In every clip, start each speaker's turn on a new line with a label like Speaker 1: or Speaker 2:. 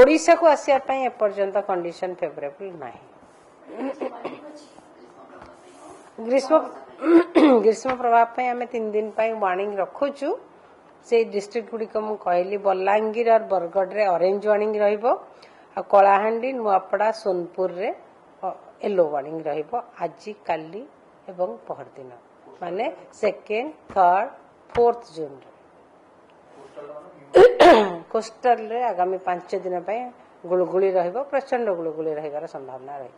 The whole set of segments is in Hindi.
Speaker 1: ओडिशा को आसिया कंडीशन फेवरेबल नाही ग्रीष्म ग्रीष्म प्रभाव पई आमे दिन पई वार्निंग से डिस्ट्रिक्ट गुडी को कहली बलांगीर और बरगढ़ रे ऑरेंज वार्निंग रहइबो आ कोलाहांडी नुआपडा सोनपुर रे येलो वार्णिंग रहइबो आजि काली एवं पहर थर्ड फोर्थ जून कोस्टल आगामी पांच दिन गुड़गुड़ रचंड गुड़गुड़ रहा संभावना रही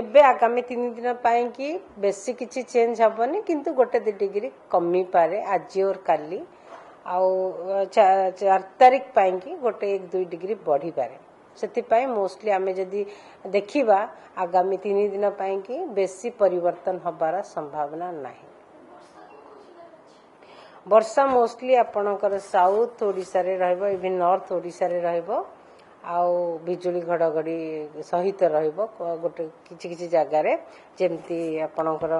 Speaker 1: एवं तीन दिन कि बेस किसी चेंज हमें कि गोटे दि डिग्री कमी पारे आज और कल आार तारिख पाई गोटे एक दुई डिग्री बढ़ी पारे से मोस्टली आम जदि देखा आगामी तीन दिन कि बेसी परिवर्तन हबार संभावना नहीं ବର୍ଷା ମୋଷ୍ଟଲି ଆପଣଙ୍କର ସାଉଥ୍ ଓଡ଼ିଶାରେ ରହିବ ଇଭିନ୍ ନର୍ଥ ଓଡ଼ିଶାରେ ରହିବ ଆଉ ବିଜୁଳି ଘଡ଼ଘଡ଼ି ସହିତ ରହିବ ଗୋଟେ କିଛି କିଛି ଜାଗାରେ ଯେମିତି ଆପଣଙ୍କର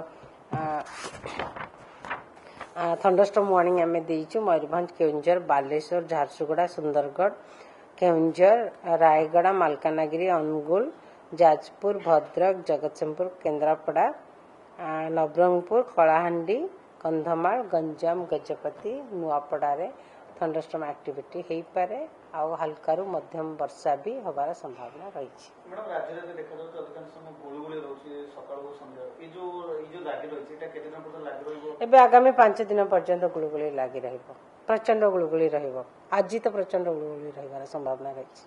Speaker 1: ଥଣ୍ଡରଷ୍ଟମ୍ ୱାର୍ଣ୍ଣିଂ ଆମେ ଦେଇଛୁ ମୟୂରଭଞ୍ଜ କେଉଁଝର ବାଲେଶ୍ୱର ଝାରସୁଗୁଡ଼ା ସୁନ୍ଦରଗଡ଼ କେଉଁଝର ରାୟଗଡ଼ା ମାଲକାନଗିରି ଅନୁଗୁଳ ଯାଜପୁର ଭଦ୍ରକ ଜଗତସିଂହପୁର କେନ୍ଦ୍ରାପଡ଼ା ନବରଙ୍ଗପୁର କଳାହାଣ୍ଡି कंधमाल गंजाम गजपति नुआपड़े थंडरस्टम आक्टिविटी हो पाए आउ हल्का मध्यम वर्षा भी हबार संभावना रही आगामी पांच दिन पर्यंत गुड़गु लग रही प्रचंड गुड़गुड़ी रज तो प्रचंड गुड़गु रही